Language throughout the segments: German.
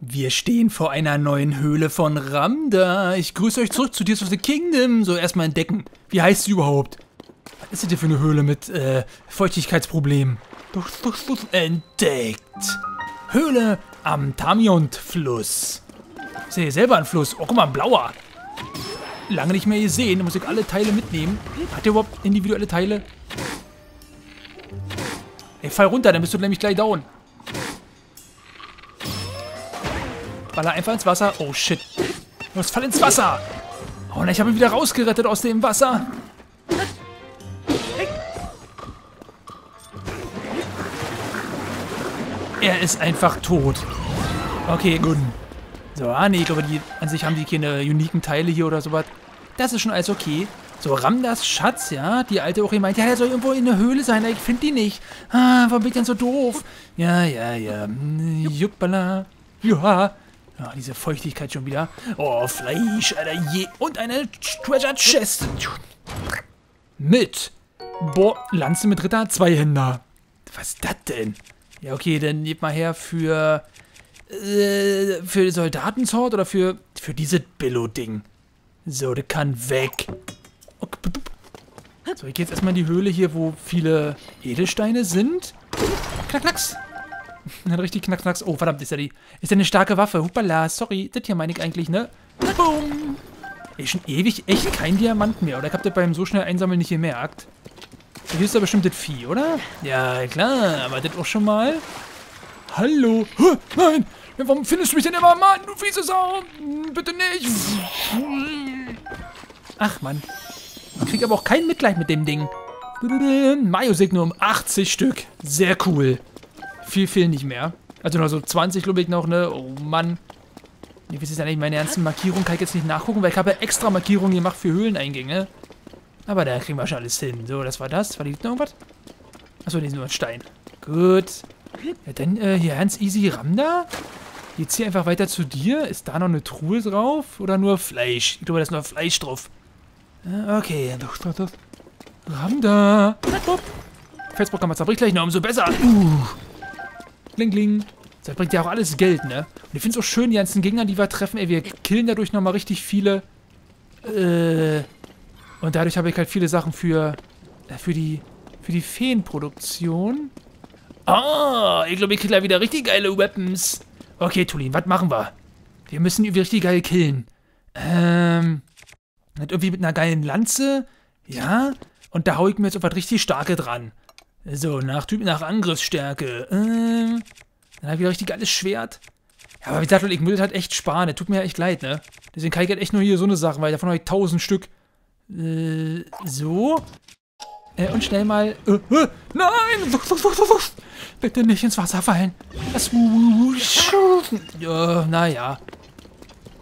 Wir stehen vor einer neuen Höhle von Ramda. Ich grüße euch zurück zu Tears of the Kingdom. So, erstmal entdecken. Wie heißt sie überhaupt? Was ist das denn für eine Höhle mit äh, Feuchtigkeitsproblemen? Entdeckt. Höhle am Tamiont-Fluss. Ich sehe selber einen Fluss. Oh, guck mal, ein blauer. Lange nicht mehr gesehen. Da muss ich alle Teile mitnehmen. Hat der überhaupt individuelle Teile? Ey, fall runter, dann bist du nämlich gleich down. Baller einfach ins Wasser. Oh, shit. Los, fall ins Wasser. Oh, nein, ich habe ihn wieder rausgerettet aus dem Wasser. Er ist einfach tot. Okay, gut. So, ah, nee, ich glaube, die, an sich haben die keine uniken Teile hier oder sowas. Das ist schon alles okay. So, Ramdas Schatz, ja, die alte auch meint, ja, der soll irgendwo in der Höhle sein, ich finde die nicht. Ah, warum bin ich denn so doof? Ja, ja, ja, juppala, ja. Ja, diese Feuchtigkeit schon wieder. Oh, Fleisch, Alter, je. Und eine Treasure Chest. Mit. Boah, Lanze mit Ritter, Zweihänder. Was ist das denn? Ja, okay, dann nehmt mal her für... Äh, für Soldatenzort oder für... Für dieses Billo-Ding. So, der kann weg. So, ich gehe jetzt erstmal in die Höhle hier, wo viele Edelsteine sind. Knack, knacks. Dann richtig knack, knacks. Oh, verdammt, ist ja die... Ist ja eine starke Waffe. Hupala, sorry. Das hier meine ich eigentlich, ne? Boom. Ey, schon ewig echt kein Diamant mehr. Oder ich hab das beim so schnell einsammeln nicht gemerkt. Hier ist doch bestimmt das Vieh, oder? Ja, klar. Aber das auch schon mal. Hallo. Huh, nein. Warum findest du mich denn immer, Mann? Du fiese Sau. Bitte nicht. Ach, Mann. Ich krieg aber auch kein Mitleid mit dem Ding. Mayo-Signum, 80 Stück. Sehr cool. Viel fehlen nicht mehr. Also noch so 20, glaube ich, noch, ne? Oh, Mann. Nee, was ist eigentlich meine ernsten Markierungen? Kann ich jetzt nicht nachgucken, weil ich habe ja extra Markierungen gemacht für Höhleneingänge. Aber da kriegen wir schon alles hin. So, das war das. War die noch irgendwas? Achso, die ist nur ein Stein. Gut. Ja, dann äh, hier ganz easy Ramda. Jetzt hier einfach weiter zu dir. Ist da noch eine Truhe drauf? Oder nur Fleisch? Ich glaube, da ist nur Fleisch drauf. Okay. Ramda. Felsbrock kann man zerbricht gleich noch, umso besser. Uh. Kling, kling. Das bringt ja auch alles Geld, ne? Und ich finde es auch schön, die ganzen Gegner, die wir treffen, ey, wir killen dadurch nochmal richtig viele. Äh. Und dadurch habe ich halt viele Sachen für. Äh, für die. Für die Feenproduktion. Ah, ich glaube, ich kriege wieder richtig geile Weapons. Okay, Tulin, was machen wir? Wir müssen irgendwie richtig geil killen. Ähm. Irgendwie mit einer geilen Lanze. Ja. Und da hau ich mir jetzt was richtig Starke dran. So, nach Typ nach Angriffsstärke. Ähm. Dann habe ich wieder richtig geiles Schwert. Ja, aber wie gesagt, ich das halt echt sparen. Das tut mir ja echt leid, ne? Deswegen kann ich halt echt nur hier so eine Sache, weil davon habe ich tausend Stück. Äh, so. Äh, und schnell mal. Äh, äh, nein! Bitte nicht ins Wasser fallen. Ja, naja.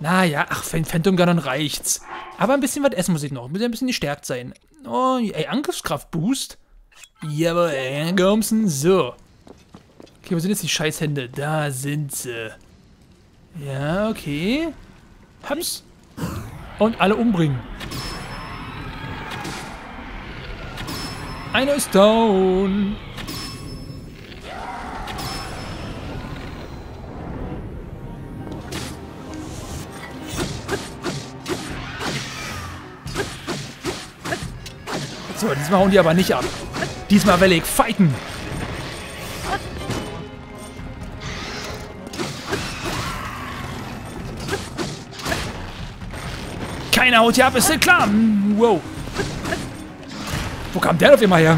Naja, ach, für Phantom Gun reicht's. Aber ein bisschen was essen muss ich noch. Muss ein bisschen gestärkt sein. Oh, ey, Angriffskraft Boost. Jawohl, ey, Gomsen. So. Okay, wo sind jetzt die Scheißhände? Da sind sie. Ja, okay. Haps. Und alle umbringen. Einer ist down. So, diesmal hauen die aber nicht ab. Diesmal will ich fighten. Keiner haut hier ab, ist klar. Wow. Wo kam der auf einmal her?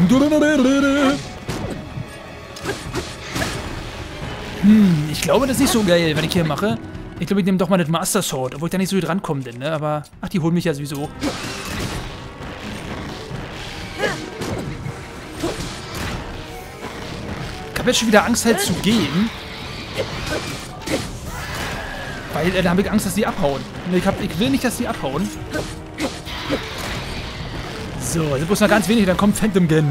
Hm, ich glaube, das ist nicht so geil, wenn ich hier mache. Ich glaube, ich nehme doch mal das Master Sword, obwohl ich da nicht so drankomme, denn, ne? Aber, ach, die holen mich ja sowieso. Habe jetzt schon wieder Angst, halt zu gehen. Weil, äh, da habe ich Angst, dass die abhauen. Ich, hab, ich will nicht, dass die abhauen. So, jetzt bloß noch ganz wenig, dann kommt Phantom Gun.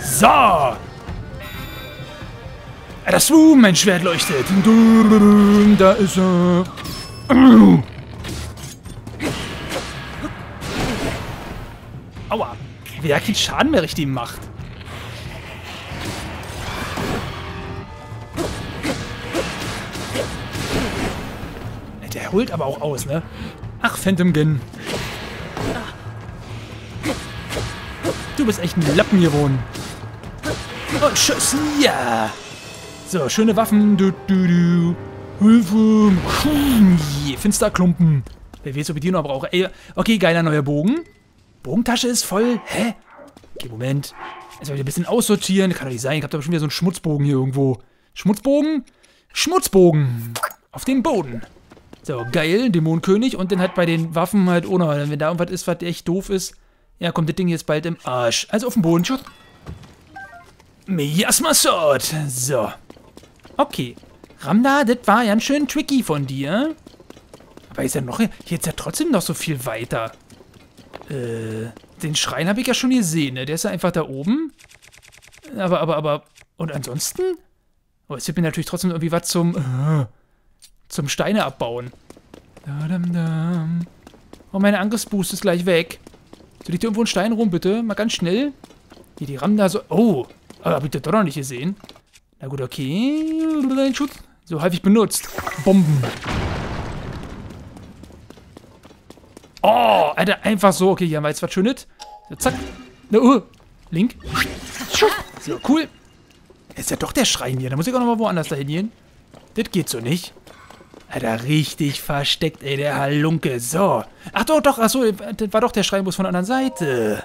So! Das Swoom, mein Schwert leuchtet. Da ist er. Aua. Wie der keinen Schaden mehr richtig macht. Der holt aber auch aus, ne? Ach, Phantom Gin. Du bist echt ein Lappen hier wohnen. Und schüssen, ja. So, schöne Waffen. Du, du, du. Hilfe. Hm, Finsterklumpen. Wer will ob ich die noch brauche. Ey, okay, geiler neuer Bogen. Bogentasche ist voll. Hä? Okay, Moment. Jetzt mal wieder ein bisschen aussortieren. Kann doch nicht sein. Ich hab da schon wieder so einen Schmutzbogen hier irgendwo. Schmutzbogen? Schmutzbogen. Auf den Boden. So, geil. Dämonenkönig. Und dann halt bei den Waffen halt ohne. Wenn da irgendwas ist, was echt doof ist. Ja, kommt das Ding jetzt bald im Arsch. Also auf den Boden. Schuss. Miasma Sword. So. Okay. Ramda, das war ganz schön tricky von dir. Aber ist ja noch... Hier ist ja trotzdem noch so viel weiter. Äh... Den Schrein habe ich ja schon gesehen, ne? Der ist ja einfach da oben. Aber, aber, aber... Und ansonsten? Oh, es gibt mir natürlich trotzdem irgendwie was zum... Äh, zum Steine abbauen. Oh, meine Angriffsboost ist gleich weg. So, liegt hier irgendwo ein Stein rum, bitte? Mal ganz schnell. Hier, die rammen da so... Oh, aber hab ich das doch noch nicht gesehen. Na gut, okay. Schutz. So häufig benutzt. Bomben. Oh, Alter, einfach so. Okay, hier haben wir jetzt was Schönes. So, zack. Na, uh. Link. So, cool. Ist ja doch der Schrein hier. Da muss ich auch noch mal woanders dahin gehen. Das geht so nicht. Alter, richtig versteckt, ey, der Halunke. So. Ach doch, doch, ach so, das war doch der Schrein, bloß von der anderen Seite.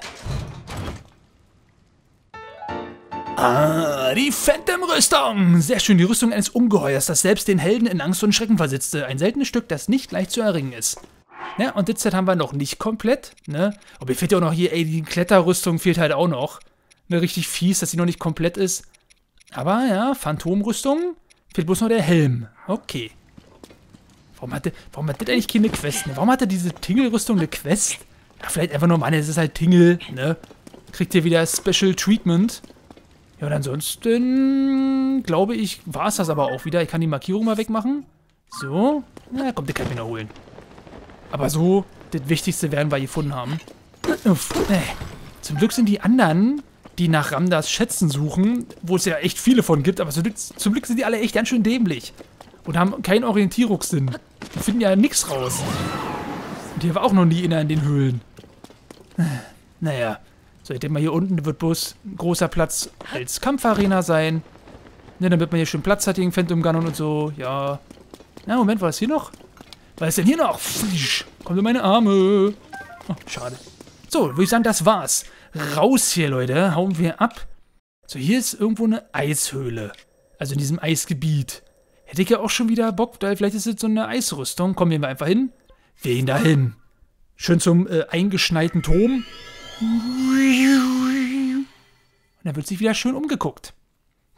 Ah, die Phantom-Rüstung. Sehr schön, die Rüstung eines Ungeheuers, das selbst den Helden in Angst und Schrecken versetzte. Ein seltenes Stück, das nicht leicht zu erringen ist. Ja, und das haben wir noch nicht komplett, ne? Aber mir fehlt ja auch noch hier, ey, die Kletterrüstung fehlt halt auch noch. Ne, richtig fies, dass sie noch nicht komplett ist. Aber ja, Phantomrüstung. Fehlt bloß noch der Helm. Okay. Warum hatte, warum hat das eigentlich keine Quest? Ne? Warum hatte diese Tingle-Rüstung eine Quest? Ja, vielleicht einfach nur, Mann, es ist halt Tingle, ne? Kriegt ihr wieder Special Treatment. Ja, und ansonsten glaube ich, war es das aber auch wieder. Ich kann die Markierung mal wegmachen. So. Na, kommt, der kann ich mir noch holen. Aber so, das Wichtigste werden wir gefunden haben. Uff, äh. Zum Glück sind die anderen, die nach Ramdas Schätzen suchen, wo es ja echt viele von gibt, aber zum Glück sind die alle echt ganz schön dämlich. Und haben keinen Orientierungssinn. Die finden ja nichts raus. Und hier war auch noch nie einer in den Höhlen. Naja. So, ich denke mal, hier unten wird bloß ein großer Platz als Kampfarena sein. Ne, damit man hier schön Platz hat gegen Phantom Gun und so. Ja. Na, Moment, war es hier noch? Was ist denn hier noch? Kommt in meine Arme. Oh, schade. So, würde ich sagen, das war's. Raus hier, Leute. Hauen wir ab. So, hier ist irgendwo eine Eishöhle. Also in diesem Eisgebiet. Hätte ich ja auch schon wieder Bock, weil vielleicht ist jetzt so eine Eisrüstung. Kommen wir einfach hin. Wir gehen da hin. Schön zum äh, eingeschneiten Turm. Und dann wird sich wieder schön umgeguckt.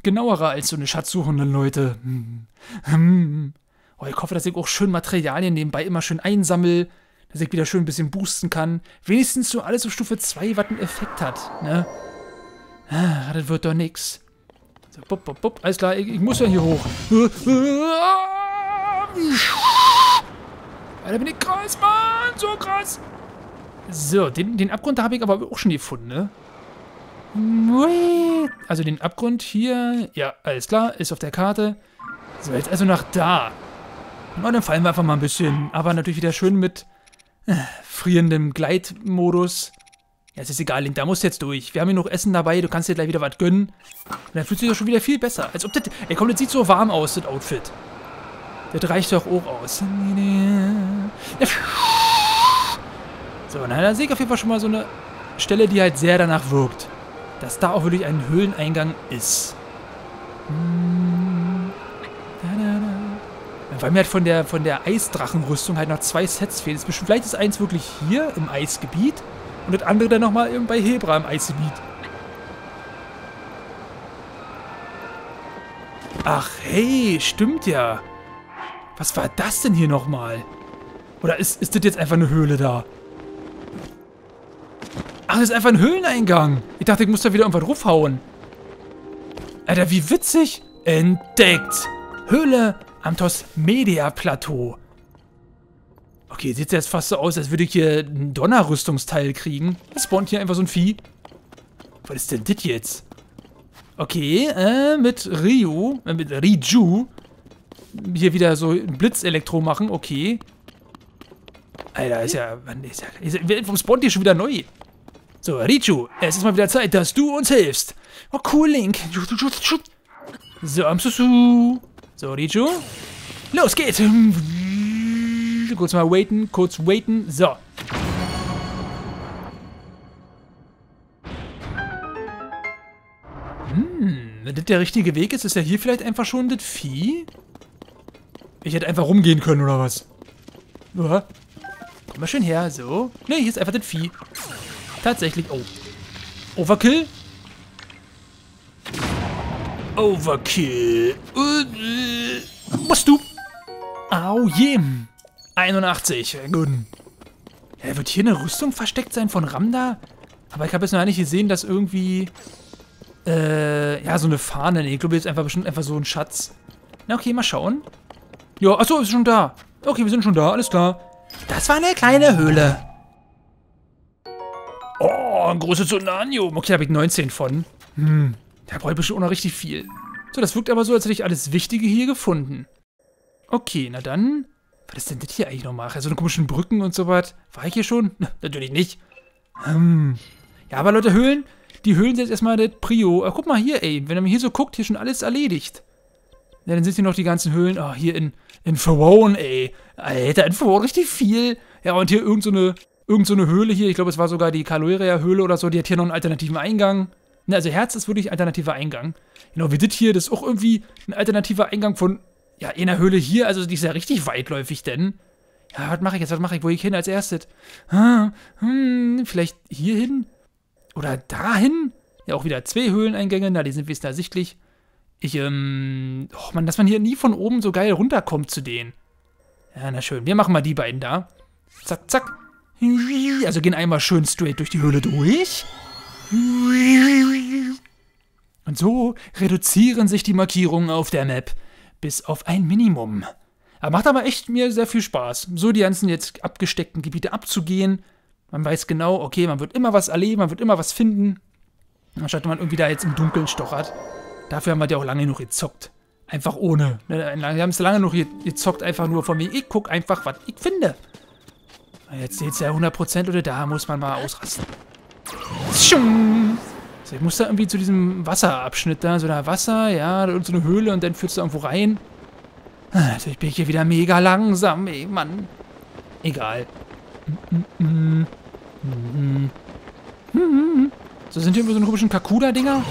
Genauerer als so eine schatzsuchende Leute. Oh, ich hoffe, dass ich auch schön Materialien nebenbei immer schön einsammle, dass ich wieder schön ein bisschen boosten kann. Wenigstens so alles auf Stufe 2, was einen Effekt hat, ne? Ah, das wird doch nix. So, bup, bup, bup. Alles klar, ich, ich muss ja hier hoch. Alter, bin ich krass, Mann! So krass! So, den, den Abgrund, da habe ich aber auch schon gefunden, ne? Also den Abgrund hier, ja, alles klar, ist auf der Karte. So, jetzt also nach da. Und dann fallen wir einfach mal ein bisschen, aber natürlich wieder schön mit äh, frierendem Gleitmodus. Ja, es ist egal, Link, da musst du jetzt durch. Wir haben hier noch Essen dabei, du kannst dir gleich wieder was gönnen. Und dann fühlt sich doch schon wieder viel besser. Als ob das, ey komm, das sieht so warm aus, das Outfit. Das reicht doch auch aus. So, na, da sehe ich auf jeden Fall schon mal so eine Stelle, die halt sehr danach wirkt. Dass da auch wirklich ein Höhleneingang ist. Hm. Weil mir halt von der, von der Eisdrachenrüstung halt noch zwei Sets fehlen. Vielleicht ist eins wirklich hier im Eisgebiet und das andere dann nochmal bei Hebra im Eisgebiet. Ach, hey, stimmt ja. Was war das denn hier nochmal? Oder ist, ist das jetzt einfach eine Höhle da? Ach, das ist einfach ein Höhleneingang. Ich dachte, ich muss da wieder irgendwas draufhauen. Alter, wie witzig. Entdeckt. Höhle am Tos Media Plateau. Okay, sieht jetzt fast so aus, als würde ich hier ein Donnerrüstungsteil kriegen. Es spawnt hier einfach so ein Vieh. Was ist denn das jetzt? Okay, äh, mit Ryu, äh, mit Riju. Hier wieder so ein Blitzelektro machen, okay. Alter, ist ja... Mann, ist ja ist, warum spawnt hier schon wieder neu? So, Richu, es ist mal wieder Zeit, dass du uns hilfst. Oh, cool, Link. So, am Susu. So, Richu. Los geht's. Kurz mal waiten, kurz waiten. So. Hm, wenn das der richtige Weg ist, ist ja hier vielleicht einfach schon das Vieh? Ich hätte einfach rumgehen können, oder was? Ja. Komm mal schön her, so. Ne, hier ist einfach das Vieh. Tatsächlich. Oh. Overkill? Overkill. Musst du. Au je. 81. Gut. Ja, wird hier eine Rüstung versteckt sein von Ramda? Aber ich habe jetzt noch nicht gesehen, dass irgendwie... Äh, ja, so eine Fahne. Nee, ich glaube, jetzt einfach bestimmt einfach so ein Schatz. Na, okay, mal schauen. Ja, achso, ist schon da. Okay, wir sind schon da, alles klar. Das war eine kleine Höhle. Oh, ein großes Sonanium. Okay, da habe ich 19 von. Hm, da brauche ich bestimmt auch noch richtig viel. So, das wirkt aber so, als hätte ich alles Wichtige hier gefunden. Okay, na dann. Was ist denn das hier eigentlich nochmal? So eine komischen Brücken und so was. War ich hier schon? Natürlich nicht. Hm. Ja, aber Leute, Höhlen, die Höhlen sind jetzt erstmal das Prio. Äh, guck mal hier, ey. Wenn man hier so guckt, hier schon alles erledigt. Ja, dann sind hier noch die ganzen Höhlen. Oh, hier in, in Pharaon, ey. Alter, in Pharaon richtig viel. Ja, und hier irgend so eine, irgend so eine Höhle hier. Ich glaube, es war sogar die Kaloria-Höhle oder so. Die hat hier noch einen alternativen Eingang. Ne, also Herz ist wirklich alternativer Eingang. Genau, wie das hier, das ist auch irgendwie ein alternativer Eingang von, ja, einer Höhle hier. Also die ist ja richtig weitläufig, denn. Ja, was mache ich jetzt? Was mache ich? Wo ich hin als erstes? Hm, hm, vielleicht hier hin? Oder dahin? Ja, auch wieder zwei Höhleneingänge. Na, die sind wie es da sichtlich. Ich, ähm. Oh Mann, dass man hier nie von oben so geil runterkommt zu denen. Ja, na schön. Wir machen mal die beiden da. Zack, zack. Also gehen einmal schön straight durch die Höhle durch. Und so reduzieren sich die Markierungen auf der Map bis auf ein Minimum. Aber macht aber echt mir sehr viel Spaß, so die ganzen jetzt abgesteckten Gebiete abzugehen. Man weiß genau, okay, man wird immer was erleben, man wird immer was finden. Anstatt man irgendwie da jetzt im Dunkeln stochert. Dafür haben wir ja auch lange genug gezockt. Einfach ohne. Ne, wir haben es lange genug gezockt, einfach nur von mir. Ich guck einfach, was ich finde. Jetzt seht ihr ja 100% oder da muss man mal ausrasten. So, ich muss da irgendwie zu diesem Wasserabschnitt da. So da Wasser, ja, da so eine Höhle und dann führst du irgendwo rein. Also ich bin hier wieder mega langsam, ey, Mann. Egal. So, sind hier irgendwie so eine komischen Kakuda-Dinger?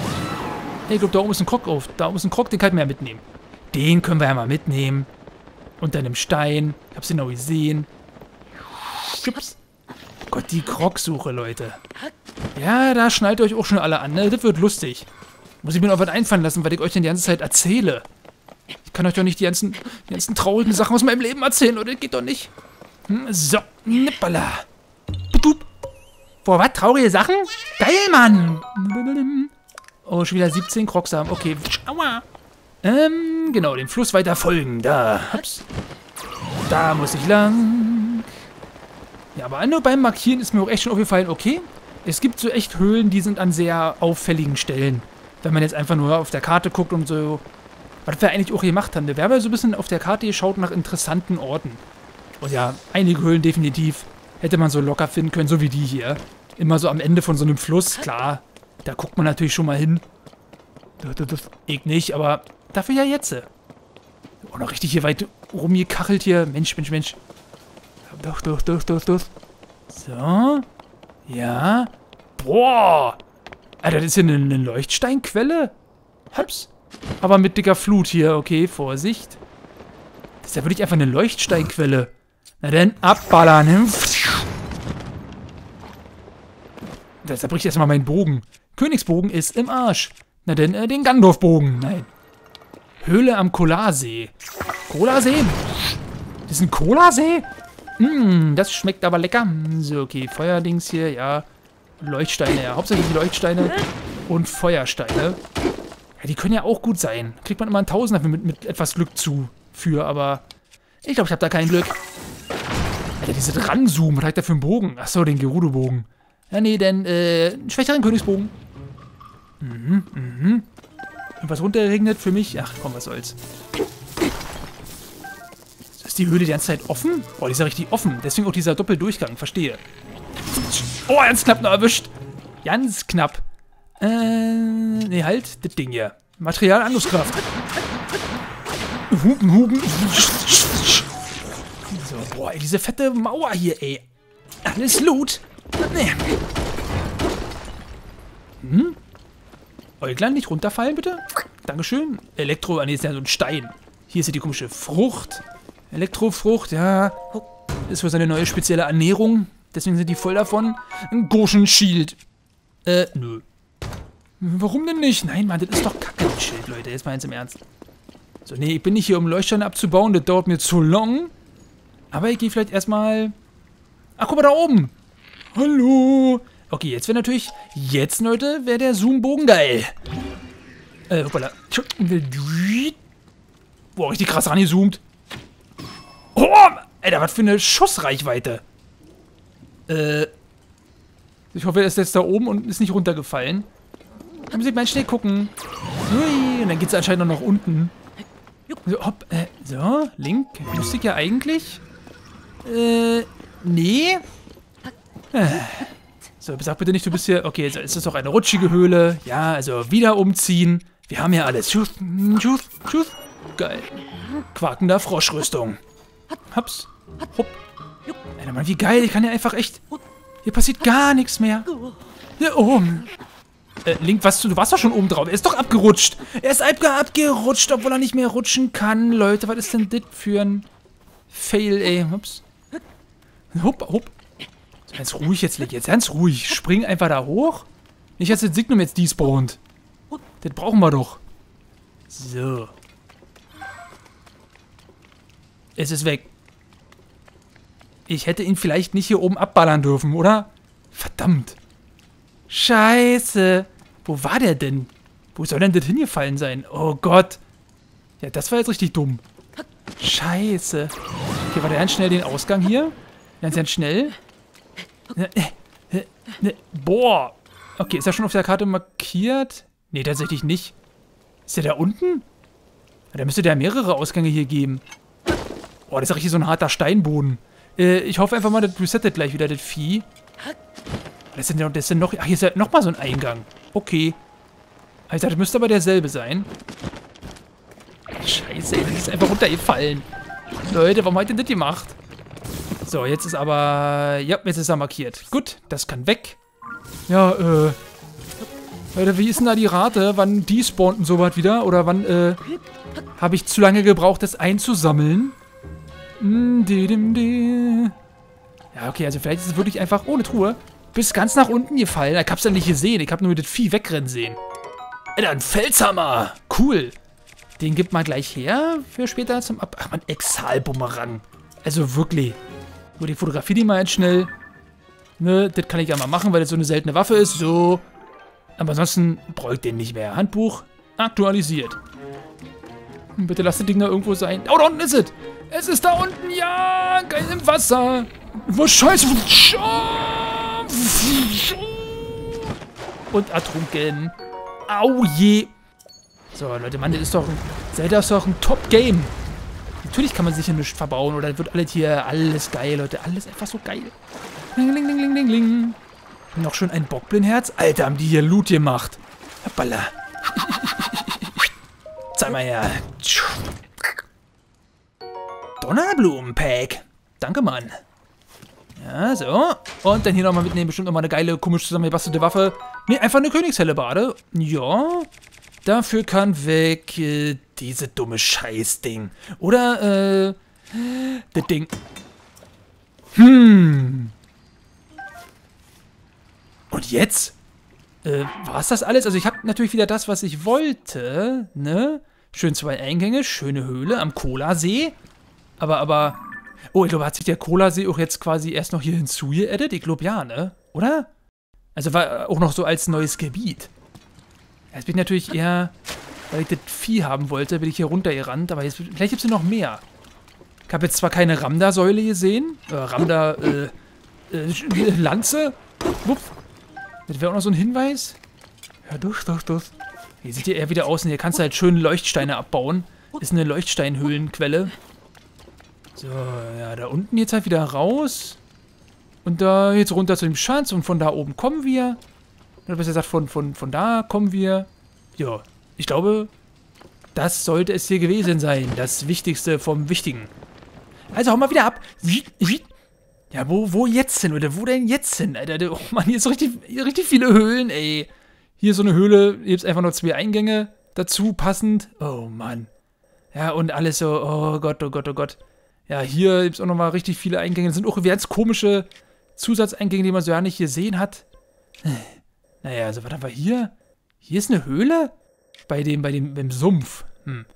Ich glaube, da oben ist ein Krog auf. Da oben ist ein Krog, den kann man ja mitnehmen. Den können wir ja mal mitnehmen. Unter einem Stein. Ich hab's genau gesehen. Ups. Gott, die Krogsuche, Leute. Ja, da schnallt euch auch schon alle an, ne? Das wird lustig. Muss ich mir noch was einfallen lassen, weil ich euch denn die ganze Zeit erzähle. Ich kann euch doch nicht die ganzen, die ganzen traurigen Sachen aus meinem Leben erzählen, oder? Das geht doch nicht. Hm, so, nippala. Boah, was? Traurige Sachen? Geil, Mann! Oh, schon wieder 17 Crocs haben. Okay. Aua. Ähm, genau, dem Fluss weiter folgen. Da. Ups. Da muss ich lang. Ja, aber nur beim Markieren ist mir auch echt schon aufgefallen, okay, es gibt so echt Höhlen, die sind an sehr auffälligen Stellen. Wenn man jetzt einfach nur auf der Karte guckt und so, was wir eigentlich auch gemacht haben. Wir haben ja so ein bisschen auf der Karte geschaut nach interessanten Orten. Und ja, einige Höhlen definitiv hätte man so locker finden können, so wie die hier. Immer so am Ende von so einem Fluss, klar. Da guckt man natürlich schon mal hin. Ich nicht, aber dafür ja jetzt. Oh, noch richtig hier weit rumgekachelt hier. Mensch, Mensch, Mensch. Doch, doch, doch, doch, doch. So. Ja. Boah. Alter, das ist hier eine, eine Leuchtsteinquelle. Haps. Aber mit dicker Flut hier. Okay, Vorsicht. Das ist ja wirklich einfach eine Leuchtsteinquelle. Na dann, abballern. Da bricht erstmal mein Bogen. Königsbogen ist im Arsch. Na denn, äh, den Gandorfbogen. Nein. Höhle am Kolarsee. Kolasee? Das ist ein Kolasee? Hm, das schmeckt aber lecker. So, okay, Feuerdings hier, ja. Leuchtsteine, ja. Hauptsächlich Leuchtsteine und Feuersteine. Ja, die können ja auch gut sein. Kriegt man immer einen Tausender mit, mit etwas Glück zu für, aber ich glaube, ich habe da kein Glück. Alter, diese Ranzoom, was hat der für einen Bogen? Achso, den Gerudo-Bogen. Ja, nee, denn, äh, einen schwächeren Königsbogen. Mhm, mhm. Und was runterregnet für mich? Ach, komm, was soll's. So, ist die Höhle die ganze Zeit offen? Oh, die ist ja richtig offen. Deswegen auch dieser Doppeldurchgang. Verstehe. Oh, ganz knapp noch erwischt. Ganz knapp. Äh, nee, halt. Das Ding hier. Materialangriffskraft. Hupen, hupen. So, boah, ey, diese fette Mauer hier, ey. Alles Loot. Nee. Hm? Äuglein, nicht runterfallen, bitte. Dankeschön. Elektro, ah, nee, ist ja so ein Stein. Hier ist ja die komische Frucht. Elektrofrucht, ja. Ist für seine neue spezielle Ernährung. Deswegen sind die voll davon. Ein Goshen Shield. Äh, nö. Warum denn nicht? Nein, Mann, das ist doch kacke, das Schild, Leute. Jetzt mal eins im Ernst. So, nee, ich bin nicht hier, um Leuchtsteine abzubauen. Das dauert mir zu lang. Aber ich gehe vielleicht erstmal... Ach, guck mal da oben. Hallo. Okay, jetzt wäre natürlich... Jetzt, Leute, wäre der Zoombogen geil. Äh, hoppala. Boah, richtig krass rangezoomt. Oh, Alter, was für eine Schussreichweite. Äh... Ich hoffe, er ist jetzt da oben und ist nicht runtergefallen. Da muss ich mal schnell gucken. Ui, und dann geht es anscheinend noch nach unten. So, hopp, äh, so, Link. Müsste ich ja eigentlich... Äh, nee. Äh. So, sag bitte nicht, du bist hier... Okay, jetzt ist das doch eine rutschige Höhle. Ja, also wieder umziehen. Wir haben ja alles. Tschüss, tschüss, tschüss. Geil. Quakender Froschrüstung. Haps. Hopp. Alter, Mann, wie geil. Ich kann ja einfach echt... Hier passiert gar nichts mehr. Hier oben. Äh, Link, was, du warst doch schon oben drauf. Er ist doch abgerutscht. Er ist abgerutscht, obwohl er nicht mehr rutschen kann. Leute, was ist denn das für ein Fail, ey? Ups. Hopp. So, ganz ruhig jetzt, Link. Jetzt ganz ruhig. Spring einfach da hoch. Nicht, dass das Signum jetzt despawnt. Das brauchen wir doch. So. Es ist weg. Ich hätte ihn vielleicht nicht hier oben abballern dürfen, oder? Verdammt. Scheiße. Wo war der denn? Wo soll denn das hingefallen sein? Oh Gott. Ja, das war jetzt richtig dumm. Scheiße. Okay, warte, ganz schnell den Ausgang hier. Ganz, ganz schnell. Boah. Okay, ist er schon auf der Karte markiert? Nee, tatsächlich nicht. Ist der da unten? Da müsste der mehrere Ausgänge hier geben. Boah, das ist ja richtig so ein harter Steinboden. Äh, ich hoffe einfach mal, das resettet gleich wieder das Vieh. Das ist, denn, das ist noch... Ach, hier ist ja nochmal so ein Eingang. Okay. Also, das müsste aber derselbe sein. Scheiße, ey, das ist einfach runtergefallen. Leute, warum hat ihr das gemacht? So, jetzt ist aber... Ja, jetzt ist er markiert. Gut, das kann weg. Ja, äh... Leute, wie ist denn da die Rate? Wann despawnt so was wieder? Oder wann, äh... Habe ich zu lange gebraucht, das einzusammeln? Hm, ja, okay, also vielleicht ist es wirklich einfach ohne Truhe bis ganz nach unten gefallen. Ich hab's ja nicht gesehen. Ich hab nur das Vieh wegrennen sehen. Alter, ein Felshammer. Cool. Den gibt man gleich her für später zum Ab... Ach man, Exalbumerang. Also wirklich. Gut, ich fotografiere die mal jetzt schnell. Ne, das kann ich ja mal machen, weil das so eine seltene Waffe ist. So. Aber ansonsten bräuchte den nicht mehr. Handbuch aktualisiert. Bitte lass das Ding da irgendwo sein. Oh, da unten ist es. Es ist da unten. Ja, geil im Wasser. Was scheiße. Und ertrunken. Au je. So, Leute, Mann, das ist doch ein... Zelda ist doch ein Top-Game. Natürlich kann man sich hier nichts verbauen oder wird alles hier... Alles geil, Leute. Alles einfach so geil. Ling, ling, ling, ling, ling, Noch schon ein Bockblinherz? Alter, haben die hier Loot gemacht. Hoppala. Zeig mal her. Donnerblumenpack. Danke, Mann. Ja, so. Und dann hier nochmal mitnehmen. Bestimmt nochmal eine geile, komisch zusammengebastelte Waffe. Ne, einfach eine Königshellebade. Ja. Dafür kann weg äh, diese dumme Scheißding. Oder, äh, das Ding. Hm. Und jetzt? Äh, war es das alles? Also ich habe natürlich wieder das, was ich wollte, ne? Schön zwei Eingänge, schöne Höhle am Cola-See. Aber, aber, Oh, ich glaube, hat sich der Cola-See auch jetzt quasi erst noch hier hinzugeedit? Ich glaube ja, ne? Oder? Also war auch noch so als neues Gebiet. Jetzt bin ich natürlich eher, weil ich das Vieh haben wollte, bin ich hier runtergerannt. Aber jetzt, vielleicht gibt es noch mehr. Ich habe jetzt zwar keine Ramda-Säule gesehen. Äh, Ramda, äh, äh, Lanze. Wupp. Das wäre auch noch so ein Hinweis. Ja, durch, durch, durch. Hier sieht ihr eher wieder aus. Und hier kannst du halt schön Leuchtsteine abbauen. Ist eine Leuchtsteinhöhlenquelle. So, ja, da unten jetzt halt wieder raus. Und da jetzt runter zu dem Schatz und von da oben kommen wir. Oder besser gesagt, von, von, von da kommen wir. Ja, ich glaube, das sollte es hier gewesen sein. Das Wichtigste vom Wichtigen. Also hau mal wieder ab. Ja, wo, wo jetzt hin? Oder wo denn jetzt hin, Alter? Oh Mann, hier ist richtig, richtig viele Höhlen, ey. Hier ist so eine Höhle, hier gibt es einfach nur zwei Eingänge dazu, passend. Oh Mann. Ja, und alles so, oh Gott, oh Gott, oh Gott. Ja, hier gibt es auch nochmal richtig viele Eingänge. Das sind auch ganz komische Zusatzeingänge, die man so ja nicht gesehen hat. Naja, also was haben wir hier? Hier ist eine Höhle? Bei dem, bei dem, im Sumpf. Hm.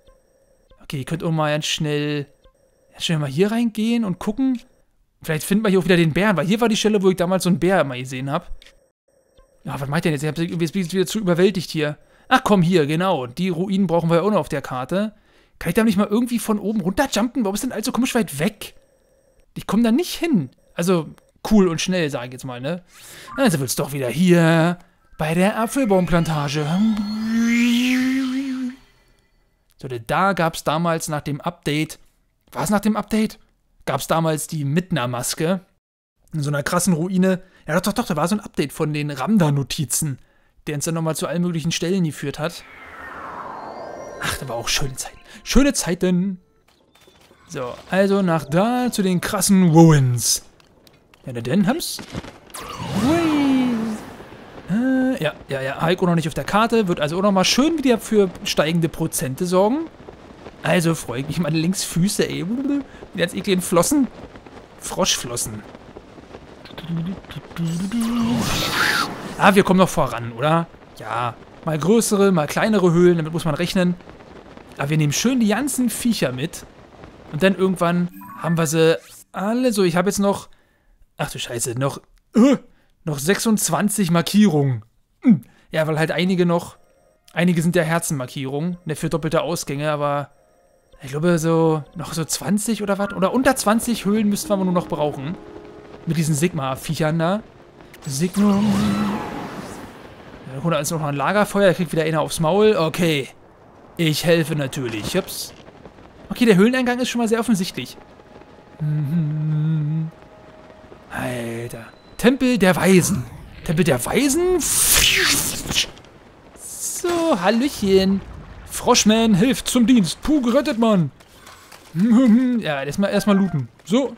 Okay, ihr könnt auch mal ganz schnell, ganz schnell mal hier reingehen und gucken. Vielleicht finden wir hier auch wieder den Bären, weil hier war die Stelle, wo ich damals so einen Bär mal gesehen habe. Ja, was meint ihr denn jetzt? Ich habe jetzt wieder zu überwältigt hier. Ach komm, hier, genau. Die Ruinen brauchen wir ja auch noch auf der Karte. Kann ich da nicht mal irgendwie von oben runterjumpen? Warum ist denn also komisch weit weg? Ich komme da nicht hin. Also, cool und schnell, sage ich jetzt mal, ne? Also wird's doch wieder hier bei der Apfelbaumplantage. So, da gab es damals nach dem Update, war nach dem Update? Gab es damals die Midna-Maske in so einer krassen Ruine. Ja, doch, doch, doch, da war so ein Update von den Ramda-Notizen, der uns dann nochmal zu allen möglichen Stellen geführt hat. Da war auch schöne Zeit. Schöne Zeiten. So, also nach da zu den krassen Ruins. Ja, na denn, Hams? Äh, ja, ja, ja. Heiko noch nicht auf der Karte. Wird also auch nochmal schön wieder für steigende Prozente sorgen. Also freue ich mich meine Linksfüße, ey. Mit ganz ekligen Flossen. Froschflossen. Ah, wir kommen noch voran, oder? Ja, mal größere, mal kleinere Höhlen, damit muss man rechnen. Aber wir nehmen schön die ganzen Viecher mit. Und dann irgendwann haben wir sie alle so. Ich habe jetzt noch, ach du Scheiße, noch, uh, noch 26 Markierungen. Hm. Ja, weil halt einige noch, einige sind ja Herzenmarkierungen, ne, für doppelte Ausgänge, aber ich glaube so, noch so 20 oder was? Oder unter 20 Höhlen müssten wir nur noch brauchen. Mit diesen Sigma-Viechern da. Signum. Ja, da ist noch ein Lagerfeuer, da kriegt wieder einer aufs Maul. Okay. Ich helfe natürlich. Ups. Okay, der Höhleneingang ist schon mal sehr offensichtlich. Alter. Tempel der Weisen. Tempel der Weisen? So, Hallöchen. Froschman hilft zum Dienst. Puh, gerettet, Mann. Ja, erstmal erstmal looten. So.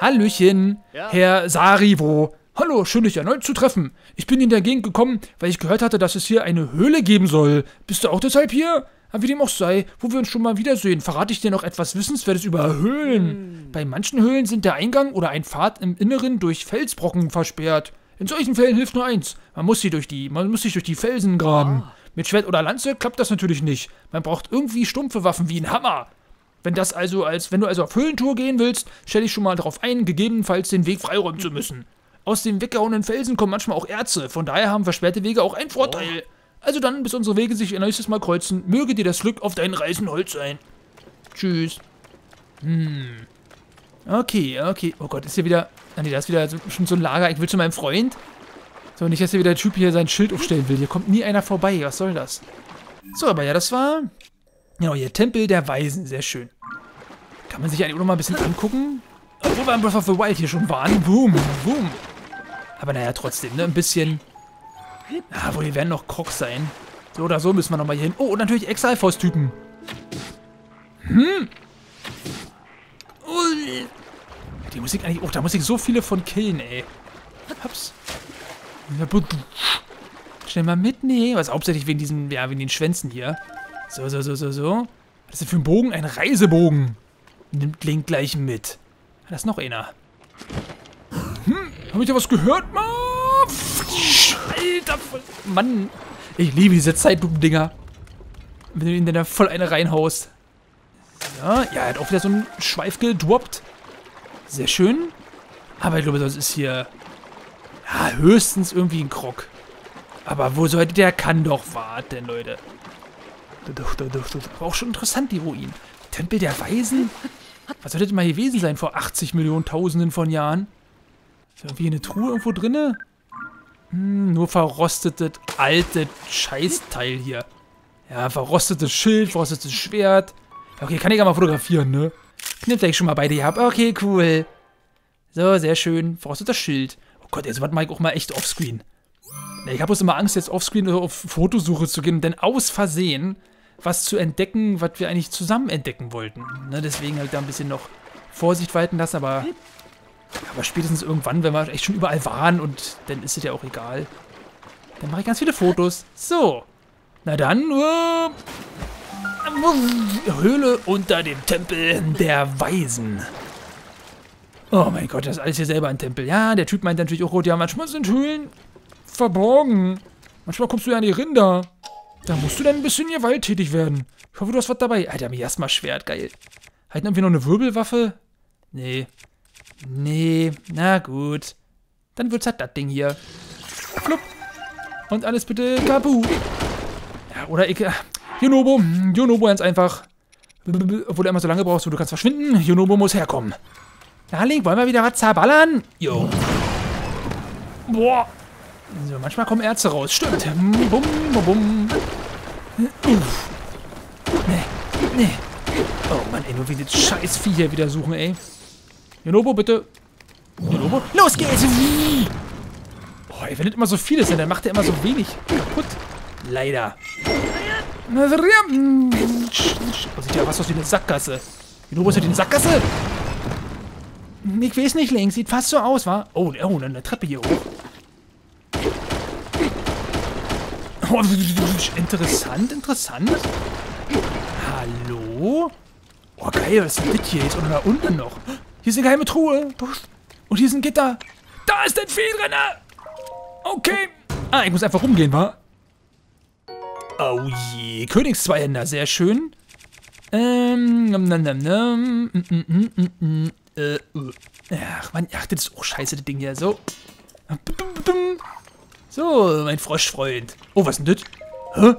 Hallöchen, ja. Herr Sarivo. Hallo, schön dich erneut zu treffen. Ich bin in der Gegend gekommen, weil ich gehört hatte, dass es hier eine Höhle geben soll. Bist du auch deshalb hier? Aber wie dem auch sei, wo wir uns schon mal wiedersehen, verrate ich dir noch etwas Wissenswertes über Höhlen. Hm. Bei manchen Höhlen sind der Eingang oder ein Pfad im Inneren durch Felsbrocken versperrt. In solchen Fällen hilft nur eins. Man muss sie durch die, man muss sich durch die Felsen graben. Ah. Mit Schwert oder Lanze klappt das natürlich nicht. Man braucht irgendwie stumpfe Waffen wie ein Hammer. Wenn das also als, wenn du also auf Höhlentour gehen willst, stell dich schon mal darauf ein, gegebenenfalls den Weg freiräumen zu müssen. Aus den weggehauenen Felsen kommen manchmal auch Erze, von daher haben versperrte Wege auch einen Vorteil. Also dann, bis unsere Wege sich ein nächstes Mal kreuzen, möge dir das Glück auf deinen Reisen Holz sein. Tschüss. Hm. Okay, okay. Oh Gott, ist hier wieder... Ah nee, da ist wieder schon so ein Lager. Ich will zu meinem Freund. So, nicht, dass hier wieder der Typ hier sein Schild aufstellen will. Hier kommt nie einer vorbei. Was soll das? So, aber ja, das war... Genau, hier Tempel der Weisen. Sehr schön. Kann man sich eigentlich auch noch mal ein bisschen angucken. Obwohl wir im Breath of the Wild hier schon waren. Boom, boom. Aber naja, trotzdem, ne? Ein bisschen... Ah, wo hier werden noch Crocs sein. So oder so müssen wir nochmal hier hin. Oh, und natürlich Exile-Force-Typen. Hm. Ui. Die Musik eigentlich... Oh, da muss ich so viele von killen, ey. Ups. Schnell mal mitnehmen. Was hauptsächlich wegen diesen... Ja, wegen den Schwänzen hier. So, so, so, so, so. Was ist denn für ein Bogen? Ein Reisebogen. Nimmt Link gleich mit. Da ist noch einer. Hm, hab ich da was gehört, Mann? Alter, Mann. Ich liebe diese Zeitlupen-Dinger. Wenn du ihn dann da voll eine reinhaust. Ja, ja, er hat auch wieder so einen Schweif gedroppt. Sehr schön. Aber ich glaube, das ist hier... Ja, höchstens irgendwie ein Krog. Aber wo sollte der kann doch warten, Leute. Aber auch schon interessant, die Ruinen. Tempel der Weisen? Was sollte denn mal gewesen sein vor 80 Millionen Tausenden von Jahren? Ist irgendwie eine Truhe irgendwo drinne? Hm, nur verrostetes, alte Scheißteil hier. Ja, verrostetes Schild, verrostetes Schwert. Okay, kann ich ja mal fotografieren, ne? Knippt euch schon mal beide ab. Okay, cool. So, sehr schön. Das Schild. Oh Gott, jetzt wird Mike auch mal echt offscreen. Ich habe bloß immer Angst, jetzt offscreen oder auf Fotosuche zu gehen, denn aus Versehen was zu entdecken, was wir eigentlich zusammen entdecken wollten. Ne, deswegen halt da ein bisschen noch Vorsicht walten lassen, aber, aber spätestens irgendwann, wenn wir echt schon überall waren und dann ist es ja auch egal. Dann mache ich ganz viele Fotos. So. Na dann, uh, Höhle unter dem Tempel der Weisen. Oh mein Gott, das ist alles hier selber ein Tempel. Ja, der Typ meint natürlich auch, ja, manchmal sind Höhlen verborgen. Manchmal kommst du ja an die Rinder. Da musst du dann ein bisschen gewalttätig werden. Ich hoffe, du hast was dabei. Alter, mir erstmal Schwert, geil. Halten irgendwie noch eine Wirbelwaffe? Nee. Nee, na gut. Dann wird's halt das Ding hier. Flupp. Und alles bitte kapu. Ja, oder ich... Junobo, Junobo ganz einfach. Obwohl du immer so lange brauchst, du kannst verschwinden. Junobo muss herkommen. Na, Link, wollen wir wieder was zerballern? Jo. Boah. So, manchmal kommen Ärzte raus. Stimmt. Bum, bum, bum. Uff. Nee, nee. Oh Mann, ey, nur wie das scheiß Vieh hier wieder suchen, ey. Jonobo, bitte. Jonobo, los geht's! Ey, wenn das immer so viel ist, dann macht er immer so wenig kaputt. Leider. Oh, sieht ja was aus wie eine Sackgasse. Jonobo ist ja die Sackgasse. Ich weiß nicht, Link. Sieht fast so aus, wa? Oh, oh, eine Treppe hier hoch. Oh, interessant, interessant. Hallo? Oh, geil, was ist denn das hier? Jetzt unten noch. Hier ist eine geheime Truhe. Und hier ist ein Gitter. Da ist ein Vieh drin. Okay. Ah, ich muss einfach rumgehen, wa? Oh je. Königszweihänder, sehr schön. Ähm, nam, nam, nam, nam. Mm, mm, mm, mm, äh, uh. Ach, man, ach, das ist auch scheiße, das Ding hier. So. So, mein Froschfreund. Oh, was ist denn das? Hä?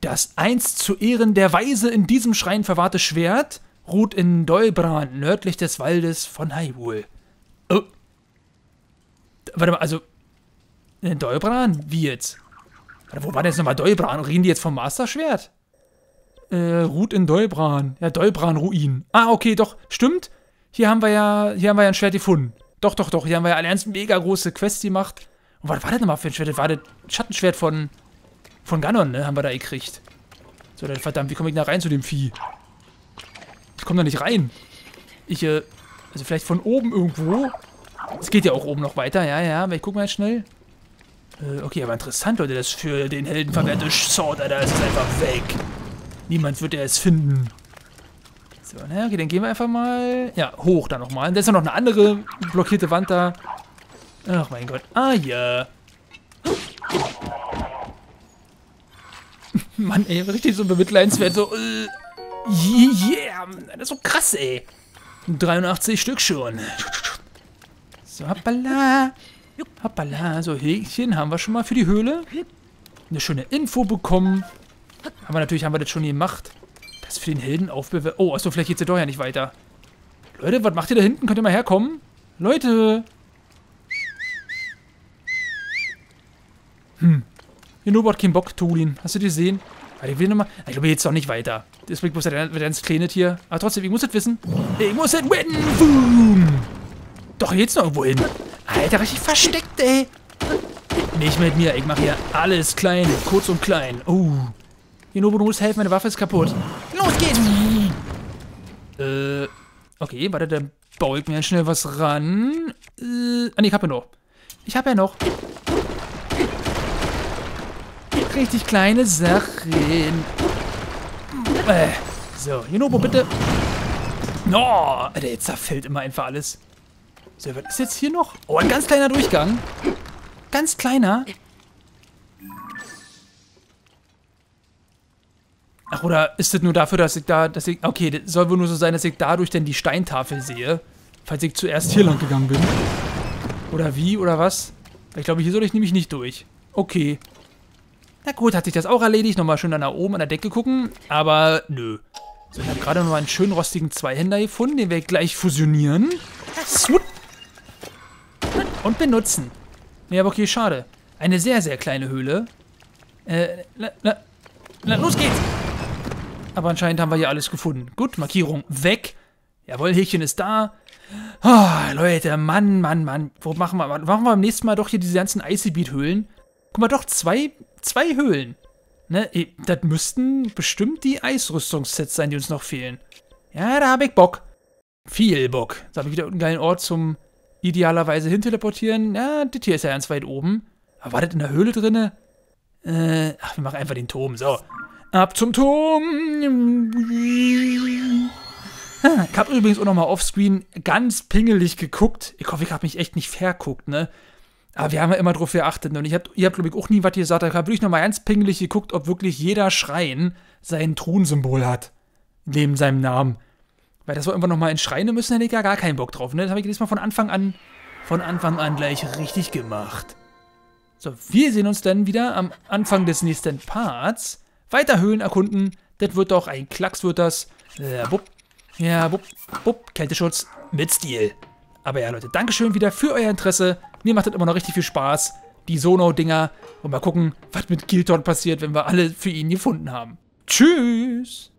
Das einst zu Ehren der Weise in diesem Schrein verwahrte Schwert ruht in Dolbran, nördlich des Waldes von Hyrule. Oh. Warte mal, also. In Dolbran? Wie jetzt? Warte, wo war denn jetzt nochmal Dolbran? Reden die jetzt vom Master-Schwert? Äh, ruht in Dolbran. Ja, Dolbran-Ruin. Ah, okay, doch. Stimmt. Hier haben wir ja, hier haben wir ja ein Schwert gefunden. Doch, doch, doch. Hier haben wir ja eine ganz mega große Quest gemacht. Und was war das nochmal für ein Schwert? Das war das Schattenschwert von, von Ganon, ne? Haben wir da gekriegt. So, dann verdammt, wie komme ich da rein zu dem Vieh? Ich komme da nicht rein. Ich, äh, also vielleicht von oben irgendwo. Es geht ja auch oben noch weiter, ja, ja. Aber ich guck mal jetzt schnell. Äh, okay, aber interessant, Leute, das für den Helden verwendete Sword, Alter, ist einfach weg. Niemand wird es finden. So, na, okay, dann gehen wir einfach mal, ja, hoch da nochmal. Da ist noch eine andere blockierte Wand da. Ach mein Gott. Ah ja. Mann, ey, richtig so bemitleidenswert. So, äh, yeah. Das ist so krass, ey. 83 Stück schon. So, hoppala. Hoppala. So, Häkchen haben wir schon mal für die Höhle. Eine schöne Info bekommen. Aber natürlich haben wir das schon gemacht. Das für den Helden aufbewahren. Oh, achso, vielleicht geht's ja doch ja nicht weiter. Leute, was macht ihr da hinten? Könnt ihr mal herkommen? Leute. Hm. Hinobu hat keinen Bock, Tulin. Hast du die gesehen? Aber ich will nochmal. Ich glaube, jetzt doch nicht weiter. Das bringt bloß der ganz kleine Tier. Aber trotzdem, ich muss das wissen. Ich muss das witten. Boom. Doch jetzt noch irgendwo hin. Alter, richtig versteckt, ey. Nicht mit mir. Ich mache hier alles klein. Kurz und klein. Oh. Hinobu, du musst helfen. Meine Waffe ist kaputt. Los geht's. Äh. Okay, warte, dann baue ich mir schnell was ran. Äh. Ah, nee, ich habe ja noch. Ich habe ja noch richtig kleine Sachen. Äh, so, Junobo, bitte. Oh, Alter, jetzt zerfällt immer einfach alles. So, was ist jetzt hier noch? Oh, ein ganz kleiner Durchgang. Ganz kleiner. Ach, oder ist das nur dafür, dass ich da, dass ich, okay, das soll wohl nur so sein, dass ich dadurch denn die Steintafel sehe, falls ich zuerst hier lang gegangen bin. Oder wie, oder was? Ich glaube, hier soll ich nämlich nicht durch. Okay. Na gut, hat sich das auch erledigt. Nochmal schön da oben an der Decke gucken. Aber nö. So, ich habe gerade noch einen schönen rostigen Zweihänder gefunden, den wir gleich fusionieren. Und benutzen. Nee, aber okay, schade. Eine sehr, sehr kleine Höhle. Äh, na, na, na, los geht's! Aber anscheinend haben wir hier alles gefunden. Gut, Markierung weg. Jawohl, Häkchen ist da. Oh, Leute, Mann, Mann, Mann. Wo machen wir, machen wir beim nächsten Mal doch hier diese ganzen Icy Beat Höhlen? Guck mal, doch, zwei, zwei Höhlen. Ne, das müssten bestimmt die Eisrüstungssets sein, die uns noch fehlen. Ja, da habe ich Bock. Viel Bock. Da habe ich wieder einen geilen Ort zum idealerweise hinteleportieren. Ja, das hier ist ja ganz weit oben. Aber war das in der Höhle drinne? Äh, ach, wir machen einfach den Turm. So. Ab zum Turm. Ich habe übrigens auch nochmal offscreen ganz pingelig geguckt. Ich hoffe, ich habe mich echt nicht verguckt, ne? Aber wir haben ja immer drauf geachtet. Ne? Und ich hab, ihr habt, glaube ich, auch nie was gesagt. Ich habe wirklich nochmal ganz pingelig geguckt, ob wirklich jeder Schrein sein Thronsymbol hat. Neben seinem Namen. Weil das wir einfach nochmal in Schreine müssen, hätte ich ja gar keinen Bock drauf. Ne? Das habe ich jetzt Mal von Anfang an, von Anfang an gleich richtig gemacht. So, wir sehen uns dann wieder am Anfang des nächsten Parts. Weiter Höhlen erkunden. Das wird doch ein Klacks, wird das. Äh, bupp. Ja, bupp, bupp. Kälteschutz mit Stil. Aber ja, Leute, Dankeschön wieder für euer Interesse. Mir macht das immer noch richtig viel Spaß. Die Sono-Dinger. Und mal gucken, was mit Gildon passiert, wenn wir alle für ihn gefunden haben. Tschüss!